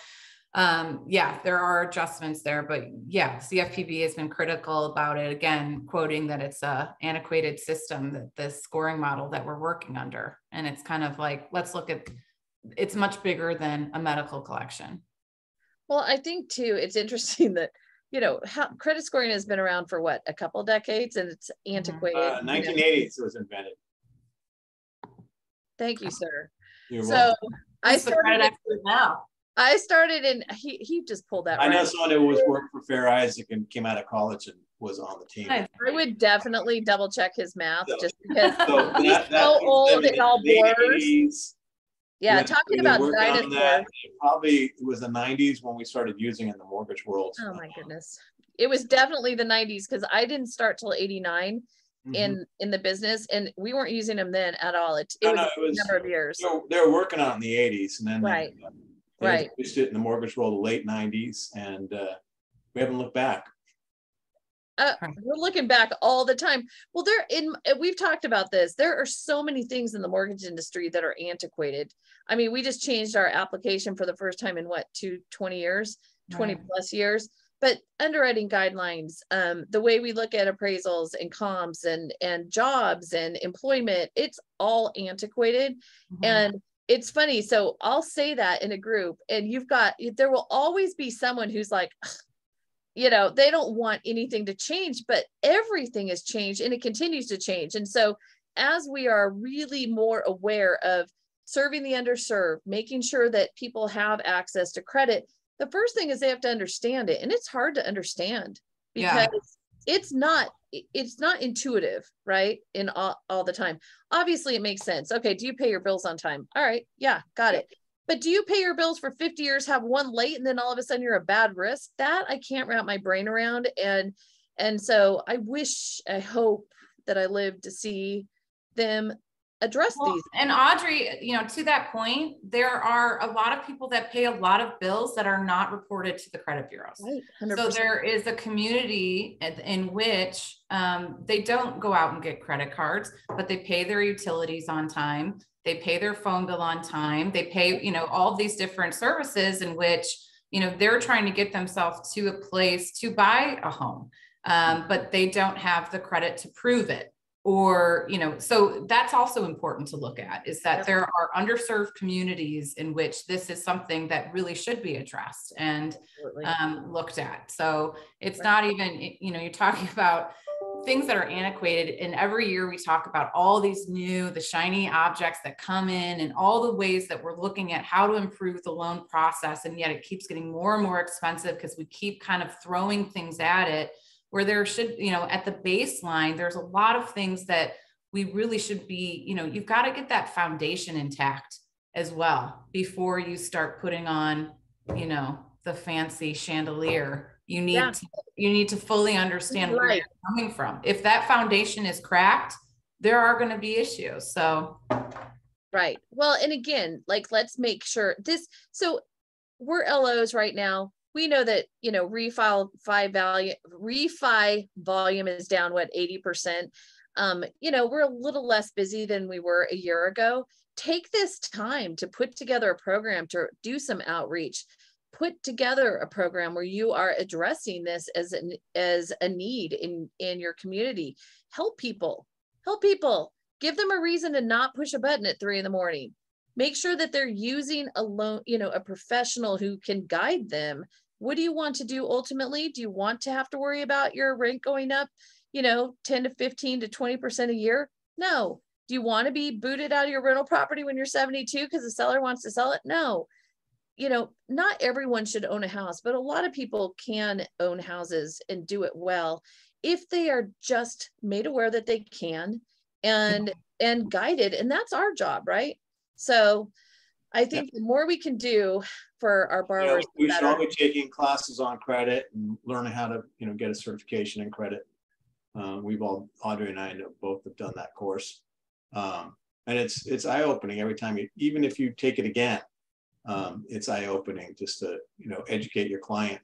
um, yeah, there are adjustments there, but yeah, CFPB has been critical about it. Again, quoting that it's a antiquated system that the scoring model that we're working under. And it's kind of like, let's look at, it's much bigger than a medical collection. Well, I think too, it's interesting that, you know, how credit scoring has been around for what, a couple decades and it's antiquated. Uh, you know. 1980s it was invented. Thank you, sir. You're So welcome. I Who's credit started, expert now. I started in, he, he just pulled that I know someone who was worked for Fair Isaac and came out of college and was on the team. Nice. I would definitely double check his math So- just because, So He's that- that so was old, it all blurs. yeah, When- talking about that, dinosaurs. it Probably it was the nineties when we started using in the mortgage world. Oh my goodness. It was definitely the nineties because I didn't start till eighty-nine Mhm. in, in the business and we weren't using them then at all. It, No, was no, a it was- number of years. They were, they were working on it in the eighties and then. Right. They Right. introduced it in the mortgage world, the late nineties, and uh, we haven't looked back. Uh, we're looking back all the time. Well, there in we've talked about this. There are so many things in the mortgage industry that are antiquated. I mean, we just changed our application for the first time in what, two, 20 years, 20 Right. plus years. But underwriting guidelines, um, the way we look at appraisals and comps and and jobs and employment, it's all antiquated. Mhm. And it's funny. So I'll say that in a group, and you've got, there will always be someone who's like, you know, they don't want anything to change, but everything has changed and it continues to change. And so as we are really more aware of serving the underserved, making sure that people have access to credit, the first thing is they have to understand it. And it's hard to understand Yeah. because it's not it's not intuitive right? In all, all the time. Obviously it makes sense. Okay do you pay your bills on time? All right yeah got it. But do you pay your bills for 50 years have one late and then all of a sudden you're a bad risk? That i can't wrap my brain around. And and so i wish i hope that i live to see them address Well, these and Audrey, you know, to that point, there are a lot of people that pay a lot of bills that are not reported to the credit bureaus. right So 100%. there is a community in- in which um, they don't go out and get credit cards, but they pay their utilities on time. They pay their phone bill on time. They pay, you know, all these different services in which, you know, they're trying to get themselves to a place to buy a home, um, but they don't have the credit to prove it. Or, you know, so that's also important to look at is that Yep. there are underserved communities in which this is something that really should be addressed. And um, looked at. So it's Right. not even, you know, you're talking about things that are antiquated. And every year we talk about all these new, the shiny objects that come in and all the ways that we're looking at how to improve the loan process. And yet it keeps getting more and more expensive because we keep kind of throwing things at it where there should, you know, at the baseline, there's a lot of things that we really should be, you know, you've got to get that foundation intact as well before you start putting on, you know, the fancy chandelier. You need Yeah. to you need to fully understand where you're coming from. If that foundation is cracked, there are going to be issues. So Right. Well, and again, like let's make sure this so we're LOs right now. We know that, you know, refi fi value refi volume is down what 80%. Um, you know, we're a little less busy than we were a year ago. Take this time to put together a program to do some outreach. Put together a program where you are addressing this as an as a need in in your community. Help people. Help people give them a reason to not push a button at three in the morning make sure that they're using a loan you know a professional who can guide them. What do you want to do ultimately? Do you want to have to worry about your rent going up you know 10 to 15 to 20 percent a year? No. Do you want to be booted out of your rental property when you're 72 because the seller wants to sell it? No. You know, not everyone should own a house, but a lot of people can own houses and do it well if they are just made aware that they can and and guided and that's our job right so i think yeah. the more we can do for our borrowers you know, we should all be taking classes on credit and learning how to you know get a certification in credit uh, we've all audrey and i both have done that course um, and it's it's eye-opening every time you even if you take it again um, it's eye-opening just to you know educate your client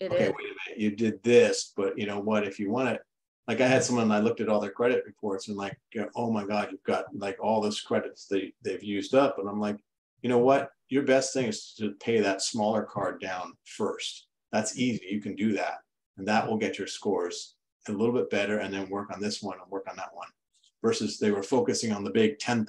it okay, is. wait a minute, you did this, but you know what? If you want to, like I had someone, I looked at all their credit reports and like, oh my God, you've got like all this credits they, they've used up. And I'm like, you know what? Your best thing is to pay that smaller card down first. That's easy. You can do that. And that will get your scores a little bit better and then work on this one and work on that one versus they were focusing on the big $10,000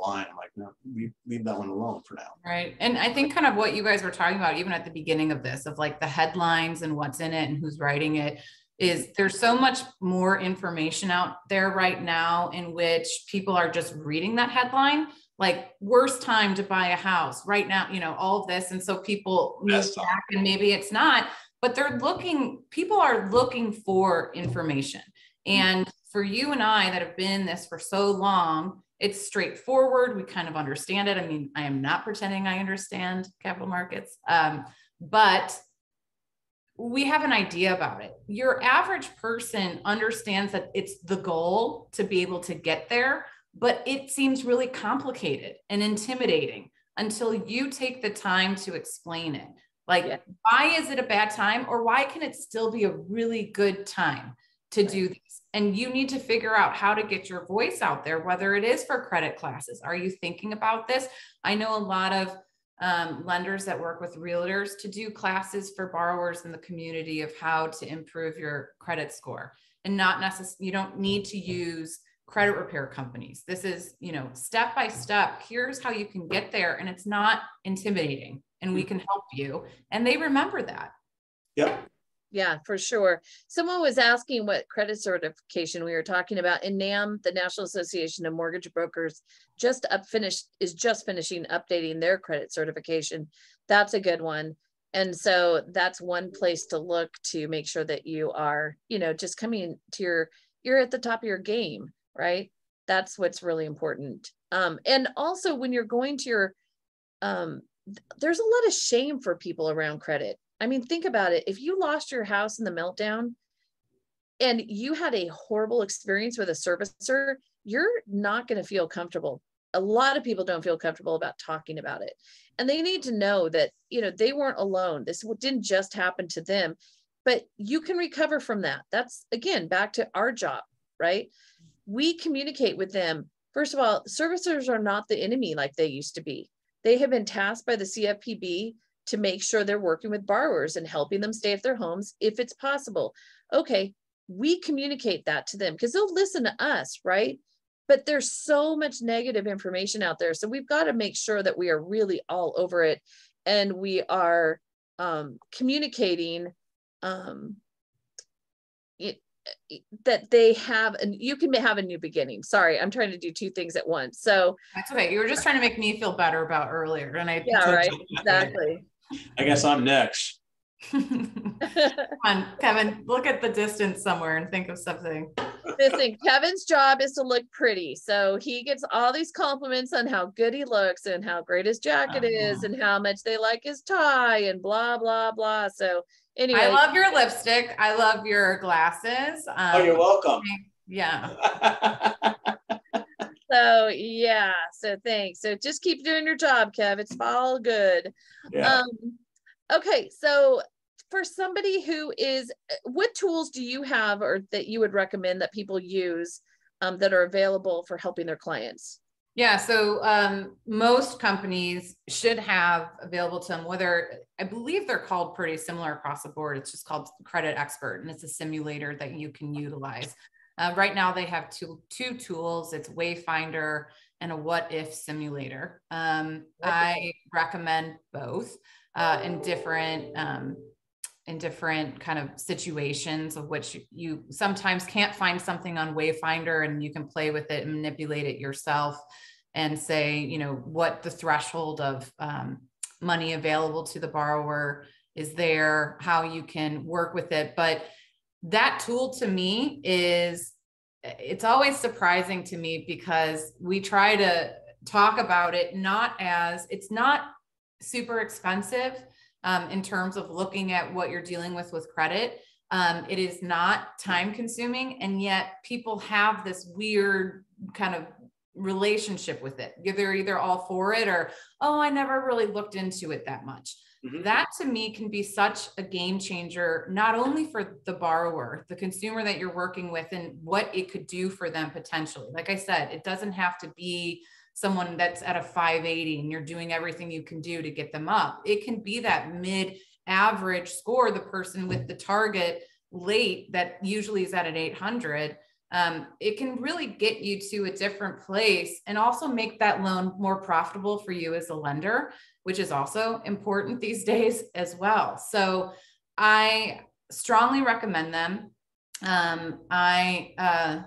line. I'm like, no, leave, leave that one alone for now. Right. And I think kind of what you guys were talking about, even at the beginning of this, of like the headlines and what's in it and who's writing it, is there's so much more information out there right now in which people are just reading that headline like worst time to buy a house right now you know all of this and so people move back and maybe it's not but they're looking people are looking for information and for you and I that have been in this for so long, it's straightforward. We kind of understand it. I mean, I am not pretending I understand capital markets, um, but we have an idea about it. Your average person understands that it's the goal to be able to get there, but it seems really complicated and intimidating until you take the time to explain it. Like, yeah. why is it a bad time, or why can it still be a really good time? to do this. And you need to figure out how to get your voice out there, whether it is for credit classes. Are you thinking about this? I know a lot of um, lenders that work with realtors to do classes for borrowers in the community of how to improve your credit score and not necessarily, you don't need to use credit repair companies. This is, you know, step by step. Here's how you can get there. And it's not intimidating and we can help you. And they remember that. Yep. Yeah, for sure. Someone was asking what credit certification we were talking about. And NAM, the National Association of Mortgage Brokers, just up finished is just finishing updating their credit certification. That's a good one. And so that's one place to look to make sure that you are, you know, just coming to your, you're at the top of your game, right? That's what's really important. Um, and also when you're going to your, um, there's a lot of shame for people around credit I mean, think about it. If you lost your house in the meltdown and you had a horrible experience with a servicer, you're not going to feel comfortable. A lot of people don't feel comfortable about talking about it. And they need to know that, you know, they weren't alone. This didn't just happen to them, but you can recover from that. That's again back to our job, right? We communicate with them. First of all, servicers are not the enemy like they used to be. They have been tasked by the CFPB to make sure they're working with borrowers and helping them stay at their homes if it's possible. Okay, we communicate that to them because they'll listen to us, right? But there's so much negative information out there. So we've got to make sure that we are really all over it and we are um, communicating um, it, that they have and you can have a new beginning sorry i'm trying to do two things at once so that's okay you were just trying to make me feel better about earlier and i yeah right exactly I guess I'm next. Come on, Kevin, look at the distance somewhere and think of something. Listen, Kevin's job is to look pretty. So he gets all these compliments on how good he looks and how great his jacket uh-huh. is and how much they like his tie and blah, blah, blah. So anyway. I love your lipstick. I love your glasses. Um, oh, you're welcome. Yeah. so yeah so thanks so just keep doing your job kev it's all good yeah. um okay so for somebody who is what tools do you have or that you would recommend that people use um, that are available for helping their clients yeah, so um, most companies should have available to them, whether I believe they're called pretty similar across the board. It's just called CreditXpert, and it's a simulator that you can utilize. Uh, right now, they have two, two tools. It's Wayfinder and a what if simulator. Um, I recommend both uh, in different um, in different kind of situations of which you sometimes can't find something on Wayfinder and you can play with it and manipulate it yourself and say, you know, what the threshold of um, money available to the borrower is there, how you can work with it. But that tool to me is it's always surprising to me because we try to talk about it not as it's not super expensive um, in terms of looking at what you're dealing with with credit. Um, it is not time consuming, and yet people have this weird kind of relationship with it. They're either all for it or, oh, I never really looked into it that much. Mm-hmm. That to me can be such a game changer, not only for the borrower, the consumer that you're working with, and what it could do for them potentially. Like I said, it doesn't have to be someone that's at a 580 and you're doing everything you can do to get them up. It can be that mid average score, the person with the target late that usually is at an 800. Um, it can really get you to a different place and also make that loan more profitable for you as a lender, which is also important these days as well. So I strongly recommend them. Um, I uh,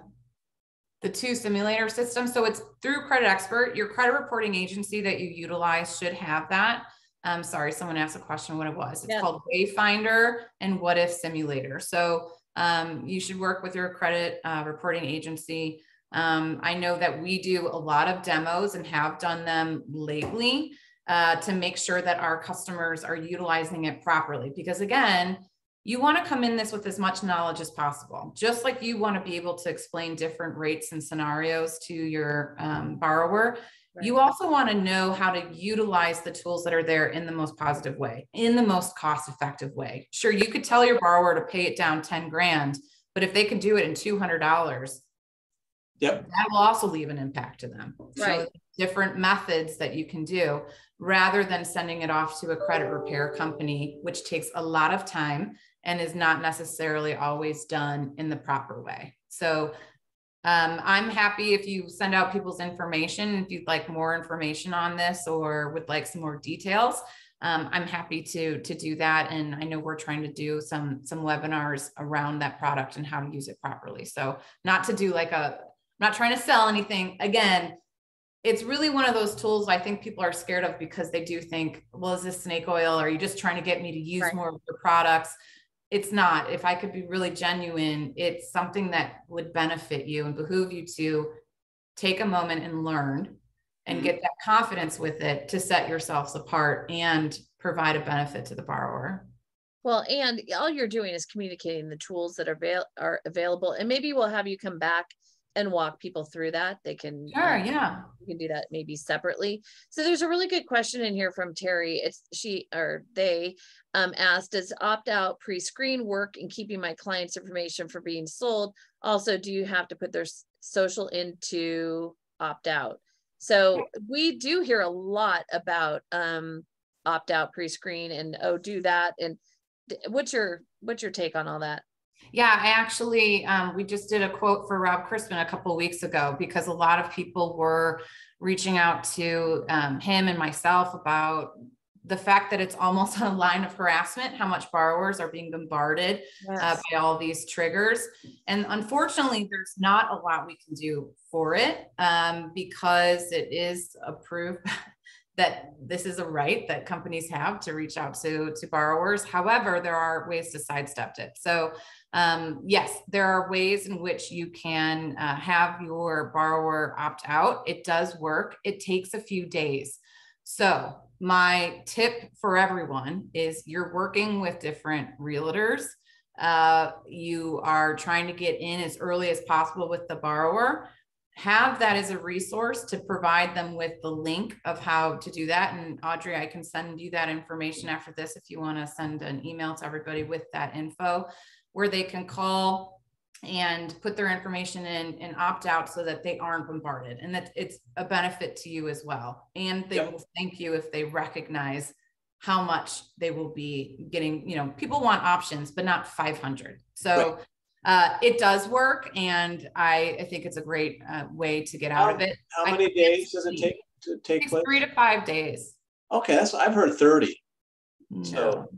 the two simulator systems. So it's through CreditXpert. Your credit reporting agency that you utilize should have that. Um, sorry, someone asked a question what it was. It's yeah. called Wayfinder and What If Simulator. So um, you should work with your credit uh, reporting agency. Um, I know that we do a lot of demos and have done them lately uh, to make sure that our customers are utilizing it properly. Because again, you want to come in this with as much knowledge as possible, just like you want to be able to explain different rates and scenarios to your um, borrower. Right. You also want to know how to utilize the tools that are there in the most positive way, in the most cost effective way. Sure, you could tell your borrower to pay it down 10 grand, but if they can do it in $200, yep. that will also leave an impact to them. Right. So different methods that you can do rather than sending it off to a credit repair company, which takes a lot of time and is not necessarily always done in the proper way. So um, I'm happy if you send out people's information. If you'd like more information on this or would like some more details, um, I'm happy to to do that. And I know we're trying to do some some webinars around that product and how to use it properly. So not to do like a, I'm not trying to sell anything. Again, it's really one of those tools I think people are scared of because they do think, well, is this snake oil? Are you just trying to get me to use right. more of your products? it's not if i could be really genuine it's something that would benefit you and behoove you to take a moment and learn and mm-hmm. get that confidence with it to set yourselves apart and provide a benefit to the borrower well and all you're doing is communicating the tools that are, avail- are available and maybe we'll have you come back and walk people through that. They can sure, um, yeah. You can do that maybe separately. So there's a really good question in here from Terry. It's she or they um, asked, does opt out pre-screen work in keeping my client's information for being sold? Also, do you have to put their social into opt out? So we do hear a lot about um, opt out pre-screen and oh, do that. And what's your what's your take on all that? Yeah, I actually, um, we just did a quote for Rob Chrisman a couple weeks ago because a lot of people were reaching out to um, him and myself about the fact that it's almost a line of harassment, how much borrowers are being bombarded uh, yes. uh, by all these triggers. And unfortunately, there's not a lot we can do for it um, because it is approved that this is a right that companies have to reach out to, to borrowers. However, there are ways to sidestep it. So um, yes, there are ways in which you can uh, have your borrower opt out. It does work. It takes a few days. So my tip for everyone is you're working with different realtors. Uh, you are trying to get in as early as possible with the borrower have that as a resource to provide them with the link of how to do that. And Audrey, I can send you that information after this if you want to send an email to everybody with that info where they can call and put their information in and opt out so that they aren't bombarded and that it's a benefit to you as well. And they yep. will thank you if they recognize how much they will be getting. You know, people want options, but not 500. So right uh, it does work, and I, I think it's a great uh, way to get out how, of it. How many days does it take to take place? Three to five days. Okay, that's I've heard thirty. No. So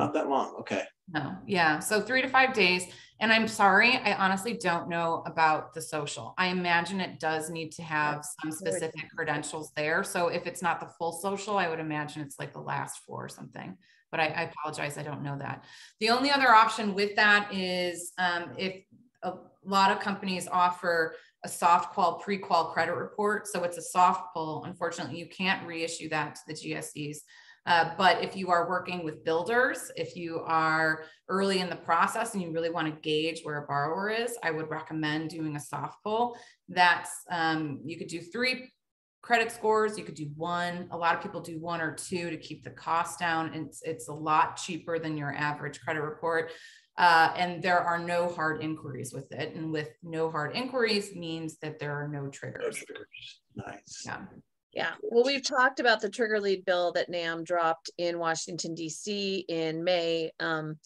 Not that long. Okay. No, yeah. So three to five days. And I'm sorry, I honestly don't know about the social. I imagine it does need to have some specific credentials there. So if it's not the full social, I would imagine it's like the last four or something. But I, I apologize, I don't know that. The only other option with that is um, if a lot of companies offer a soft qual pre-qual credit report. So it's a soft pull. Unfortunately, you can't reissue that to the GSEs. Uh, but if you are working with builders, if you are early in the process and you really want to gauge where a borrower is, I would recommend doing a soft pull. That's um, you could do three credit scores. You could do one. A lot of people do one or two to keep the cost down. And it's, it's a lot cheaper than your average credit report. Uh, and there are no hard inquiries with it. And with no hard inquiries means that there are no triggers. Nice. Yeah. Yeah. Well, we've talked about the trigger lead bill that NAM dropped in Washington, D.C. in May. Um,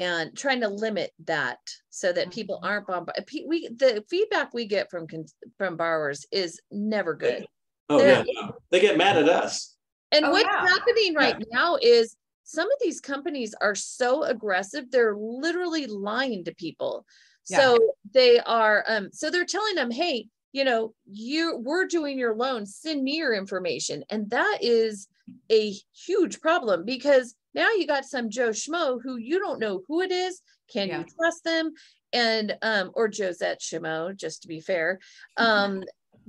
and trying to limit that so that people Mhm. aren't bombarded. We the feedback we get from from borrowers is never good. Oh There- yeah, no. they get mad at us. And Oh, what's yeah. happening right now is some of these companies are so aggressive, they're literally lying to people. Yeah. So they are, um, so they're telling them, hey, you know, you we're doing your loan, send me your information. And that is a huge problem because now you got some Joe Schmo who you don't know who it is. Can Yeah. you trust them? And um, or Josette Schmo, just to be fair. Um,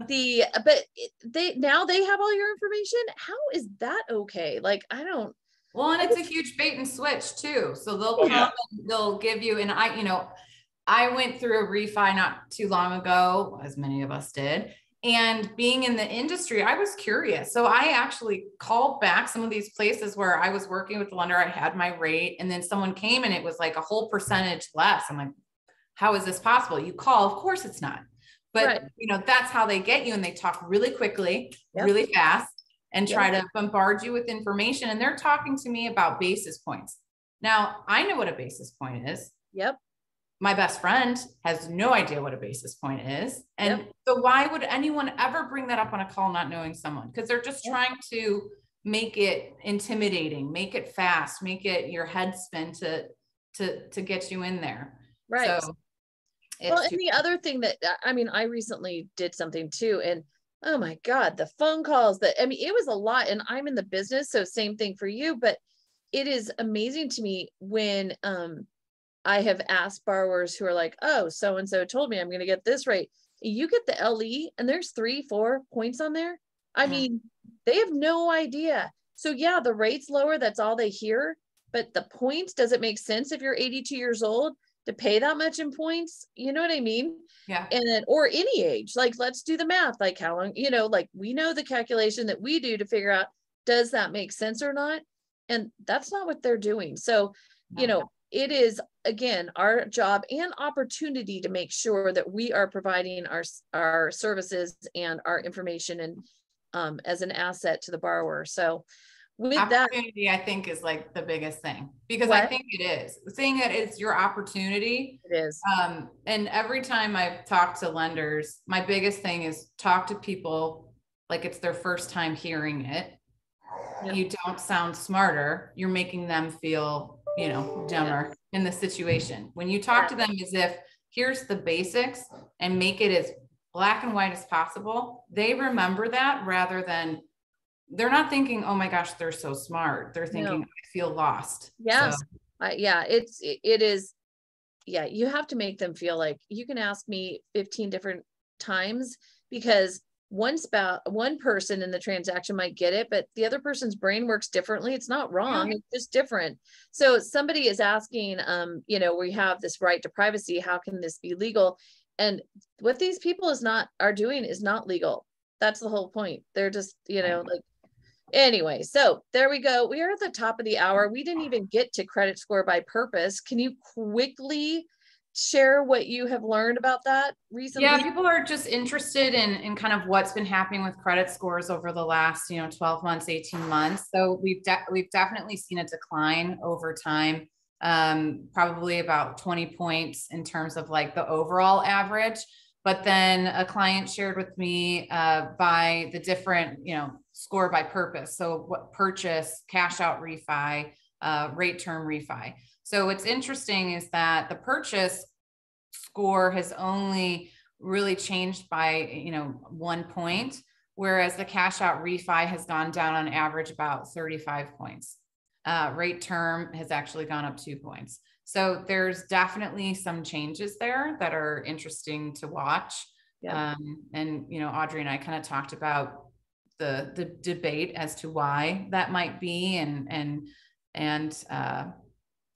the but they now they have all your information. How is that okay? Like I don't Well, and it's a huge bait and switch too. So they'll Oh, come yeah. and they'll give you, and I, you know, I went through a refi not too long ago, as many of us did. And being in the industry, I was curious. So I actually called back some of these places where I was working with the lender. I had my rate, and then someone came and it was like a whole percentage less. I'm like, how is this possible? You call, of course it's not. But Right. you know, that's how they get you. And they talk really quickly, Yep. really fast and Yep. try to bombard you with information. And they're talking to me about basis points. Now, I know what a basis point is. yep. My best friend has no idea what a basis point is. And so, why would anyone ever bring that up on a call not knowing someone? Because they're just Yep. trying to make it intimidating, make it fast, make it your head spin to to to get you in there. Right. So, well, and the other thing that I mean, I recently did something too, and oh my God, the phone calls that I mean, it was a lot, and I'm in the business, so same thing for you, but it is amazing to me when um I have asked borrowers who are like, oh, so and so told me I'm going to get this rate. You get the LE, and there's three, four points on there. I Mhm. mean, they have no idea. So yeah, the rate's lower. That's all they hear. But the points, does it make sense if you're 82 years old to pay that much in points? You know what I mean? yeah. and or any age like let's do the math like how long you know like we know the calculation that we do to figure out does that make sense or not and that's not what they're doing so you know it is again our job and opportunity to make sure that we are providing our our services and our information and um, as an asset to the borrower. So with that opportunity i think is like the biggest thing because i think it is. Saying that it's your opportunity it is. um, and every time i've talked to lenders my biggest thing is talk to people like it's their first time hearing it Yeah. you don't sound smarter you're making them feel you know dumber in the situation when you talk to them as if here's the basics and make it as black and white as possible they remember that rather than they're not thinking oh my gosh they're so smart they're thinking i feel lost Yes. So, I, yeah, it's it, it is. Yeah, you have to make them feel like you can ask me 15 different times because one spout one person in the transaction might get it, but the other person's brain works differently. It's not wrong, it's just different. So somebody is asking, um, you know, we have this right to privacy. How can this be legal? And what these people is not are doing is not legal. That's the whole point. They're just, you know, like Anyway, so there we go. We are at the top of the hour. We didn't even get to credit score by purpose. Can you quickly share what you have learned about that recently? yeah people are just interested in in kind of what's been happening with credit scores over the last you know 12 months 18 months so we've de- we've definitely seen a decline over time um probably about 20 points in terms of like the overall average but then a client shared with me uh, by the different you know score by purpose so what purchase cash out refi uh, rate term refi. So what's interesting is that the purchase score has only really changed by you know one point, whereas the cash out refi has gone down on average about 35 points. Uh, rate term has actually gone up two points. So there's definitely some changes there that are interesting to watch. Yeah. Um, and you know, Audrey and I kind of talked about the the debate as to why that might be, and and and uh,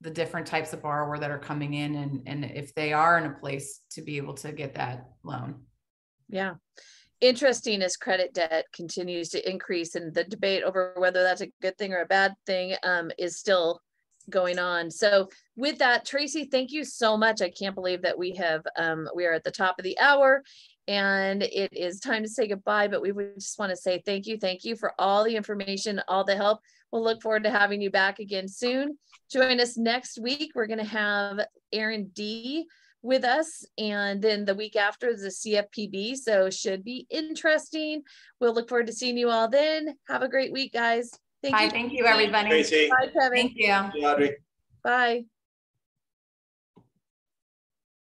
the different types of borrower that are coming in, and and if they are in a place to be able to get that loan. Yeah. Interesting as credit debt continues to increase, and the debate over whether that's a good thing or a bad thing um, is still going on. So with that, Tracey, thank you so much. I can't believe that we have, um, we are at the top of the hour and it is time to say goodbye, but we would just want to say thank you. Thank you for all the information, all the help. We'll look forward to having you back again soon. Join us next week. We're going to have Aaron D with us and then the week after is the CFPB. So should be interesting. We'll look forward to seeing you all then. Have a great week, guys. Thank Bye. You. Thank you, everybody. Bye, Kevin. Thank you. Audrey. Bye.